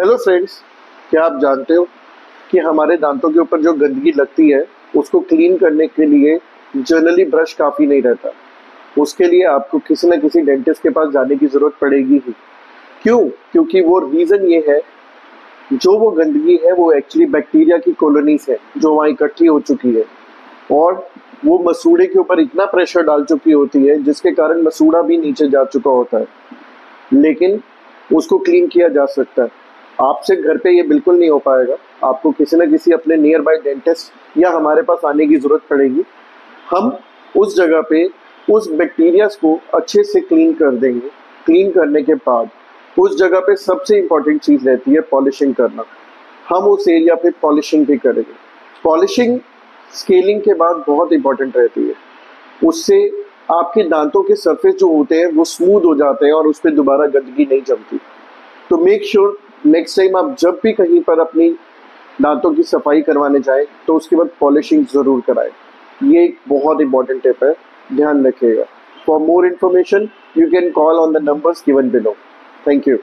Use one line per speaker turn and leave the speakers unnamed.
Hello friends क्या आप जानते हो कि हमारे दांतों के ऊपर जो गंदगी लगती है, उसको क्लीन करने के लिए जनरली ब्रश काफ़ी नहीं रहता। उसके लिए आपको किसी न किसी डेंटिस्ट के पास जाने की ज़रूरत पड़ेगी ही। क्यों? क्योंकि वो रीज़न ये है, जो वो गंदगी है, वो एक्चुअली बैक्टीरिया की कॉलोनीज है, जो वहाँ इकट्ठी हो चुकी है। और वो मसूड़े के ऊपर इतना प्रेशर डाल चुकी होती है, जिसके कारण मसूड़ा भी नीचे जा चुका होता है। लेकिन उसको क्लीन किया जा सकता है। आपसे घर पे ये बिल्कुल नहीं हो पाएगा। आपको किसी न किसी अपने नियर बाय डेंटिस्ट या हमारे पास आने की ज़रूरत पड़ेगी। हम उस जगह पे उस बैक्टीरियाज को अच्छे से क्लीन कर देंगे। क्लीन करने के बाद उस जगह पे सबसे इंपॉर्टेंट चीज़ रहती है पॉलिशिंग करना। हम उस एरिया पे पॉलिशिंग भी करेंगे। पॉलिशिंग स्केलिंग के बाद बहुत इंपॉर्टेंट रहती है। उससे आपके दांतों के सरफेस जो होते हैं वो स्मूथ हो जाते हैं और उस पर दोबारा गंदगी नहीं जमती। तो मेक श्योर नेक्स्ट टाइम आप जब भी कहीं पर अपनी दांतों की सफ़ाई करवाने जाए तो उसके बाद पॉलिशिंग ज़रूर कराए। ये एक बहुत इंपॉर्टेंट टिप है। ध्यान रखिएगा। For more information you can call on the numbers given below thank you